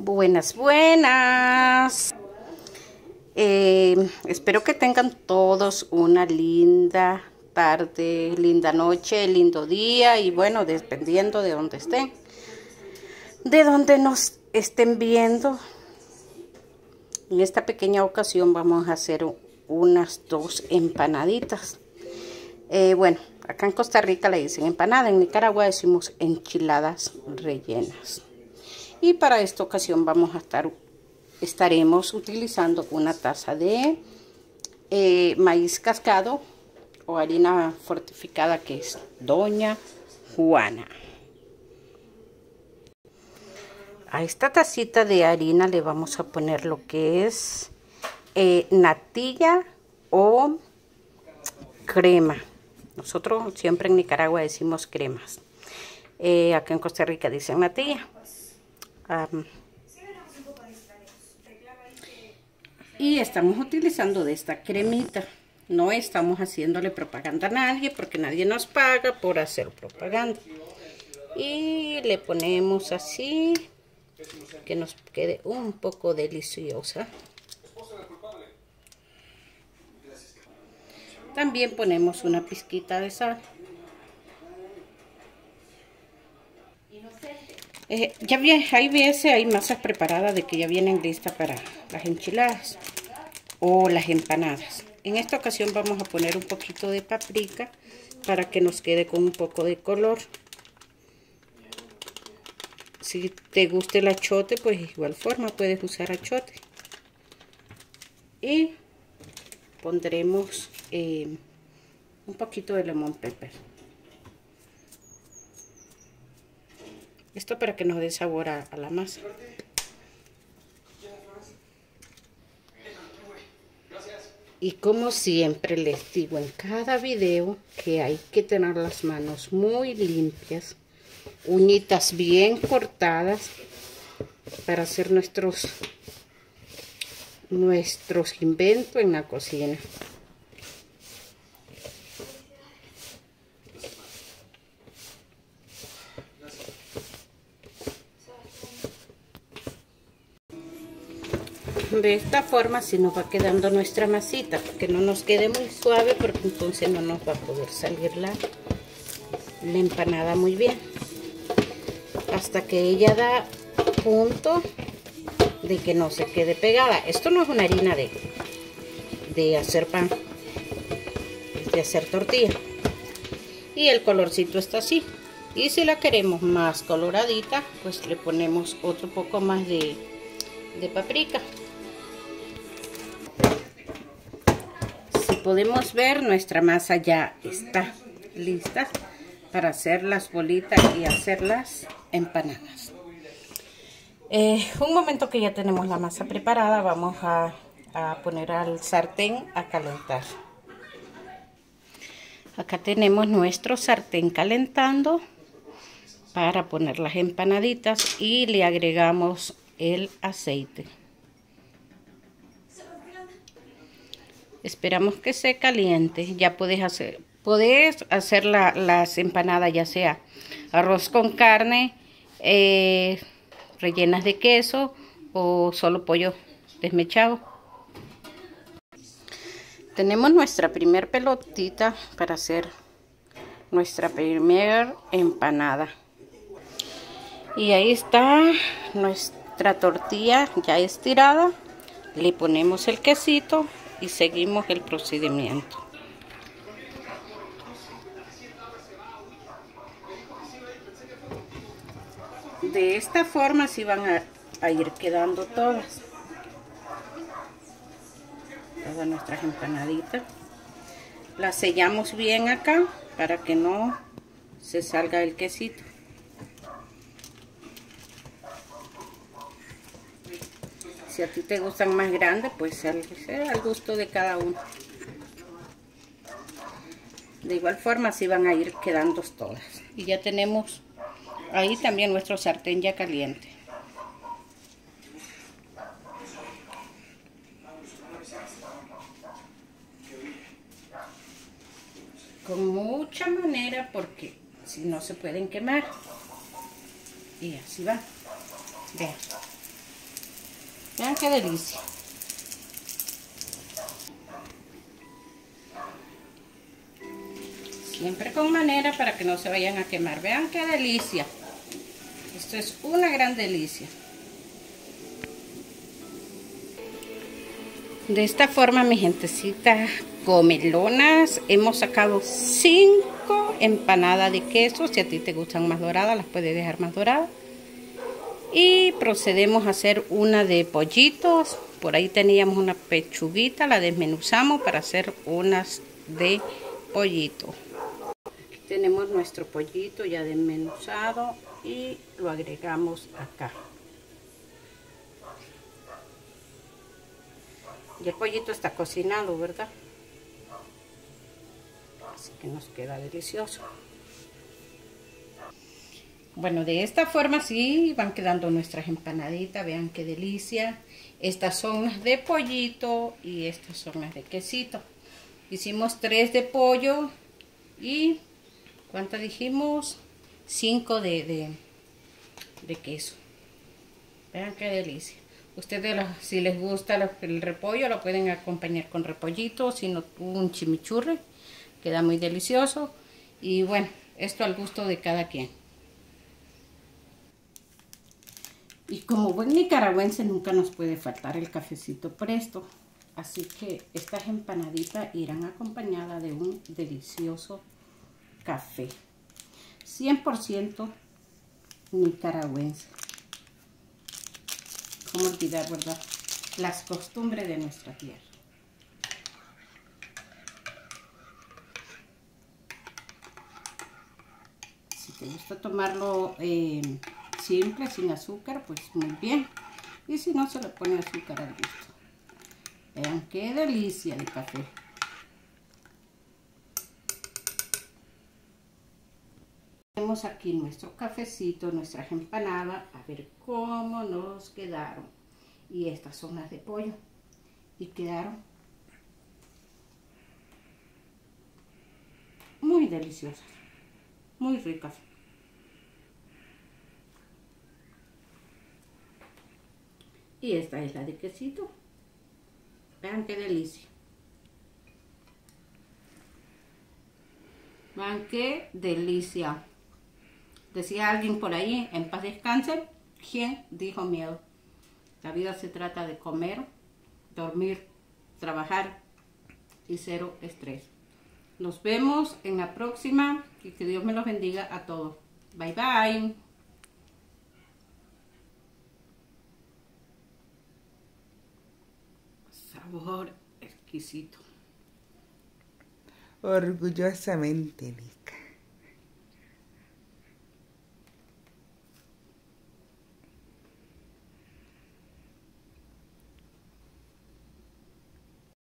Buenas, buenas. Eh, espero que tengan todos una linda tarde, linda noche, lindo día y bueno, dependiendo de donde estén, de donde nos estén viendo. En esta pequeña ocasión vamos a hacer unas dos empanaditas. Eh, bueno, acá en Costa Rica le dicen empanada, en Nicaragua decimos enchiladas rellenas. Y para esta ocasión vamos a estar, estaremos utilizando una taza de eh, maíz cascado o harina fortificada que es Doña Juana. A esta tacita de harina le vamos a poner lo que es eh, natilla o crema. Nosotros siempre en Nicaragua decimos cremas. Eh, acá en Costa Rica dicen natilla. Y estamos utilizando de esta cremita. No estamos haciéndole propaganda a nadie porque nadie nos paga por hacer propaganda. Y le ponemos así, que nos quede un poco deliciosa. También ponemos una pizquita de sal. Eh, ya bien, hay veces hay masas preparadas de que ya vienen listas para las enchiladas o las empanadas. En esta ocasión vamos a poner un poquito de paprika para que nos quede con un poco de color. Si te gusta el achote, pues igual forma puedes usar achote. Y pondremos eh, un poquito de lemon pepper. Esto para que nos dé sabor a la masa. Y como siempre les digo en cada video que hay que tener las manos muy limpias, uñitas bien cortadas para hacer nuestros, nuestros inventos en la cocina. De esta forma si nos va quedando nuestra masita que no nos quede muy suave porque entonces no nos va a poder salir la, empanada muy bien. Hasta que ella da punto de que no se quede pegada. Esto no es una harina de, de hacer pan de hacer tortilla. Y el colorcito está así. Y si la queremos más coloradita pues le ponemos otro poco más de, de paprika podemos ver, nuestra masa ya está lista para hacer las bolitas y hacer las empanadas. Eh, un momento que ya tenemos la masa preparada, vamos a, a poner al sartén a calentar. Acá tenemos nuestro sartén calentando para poner las empanaditas y le agregamos el aceite. Esperamos que se caliente. Ya puedes hacer, puedes hacer las empanadas, ya sea arroz con carne, eh, rellenas de queso o solo pollo desmechado. Tenemos nuestra primer pelotita para hacer nuestra primer empanada. Y ahí está nuestra tortilla ya estirada. Le ponemos el quesito y seguimos el procedimiento. De esta forma así van a, ir quedando todas. Todas nuestras empanaditas. Las sellamos bien acá para que no se salga el quesito. Si a ti te gustan más grandes, pues al, al gusto de cada uno. De igual forma así van a ir quedando todas. Y ya tenemos ahí también nuestro sartén ya caliente. Con mucha manera porque si no se pueden quemar. Y así va. Vean. Vean qué delicia. Siempre con manera para que no se vayan a quemar. Vean qué delicia. Esto es una gran delicia. De esta forma, mi gentecita comelonas, hemos sacado cinco empanadas de queso. Si a ti te gustan más doradas, las puedes dejar más doradas. Y procedemos a hacer una de pollitos. Por ahí teníamos una pechuguita, la desmenuzamos para hacer unas de pollito. Tenemos nuestro pollito ya desmenuzado y lo agregamos acá. Y el pollito está cocinado, ¿verdad? Así que nos queda delicioso. Bueno, de esta forma sí van quedando nuestras empanaditas. Vean qué delicia. Estas son las de pollito y estas son las de quesito. Hicimos tres de pollo y ¿cuántas dijimos? Cinco de, de, de queso. Vean qué delicia. Ustedes si les gusta el repollo lo pueden acompañar con repollito, sino un chimichurri. Queda muy delicioso. Y bueno, esto al gusto de cada quien. Y como buen nicaragüense nunca nos puede faltar el cafecito presto. Así que estas empanaditas irán acompañadas de un delicioso café. 100% nicaragüense. ¿Cómo olvidar, verdad? Las costumbres de nuestra tierra. Si te gusta tomarlo... Eh, simple, sin azúcar, pues muy bien. Y si no, se le pone azúcar al gusto. Vean qué delicia de café. Tenemos aquí nuestro cafecito, nuestras empanadas. A ver cómo nos quedaron. Y estas son las de pollo. Y quedaron muy deliciosas. Muy ricas. Y esta es la de quesito. Vean qué delicia. Vean qué delicia. Decía alguien por ahí, en paz descanse, ¿quién dijo miedo? La vida se trata de comer, dormir, trabajar y cero estrés. Nos vemos en la próxima y que Dios me los bendiga a todos. Bye bye. Sabor exquisito. Orgullosamente, Nick.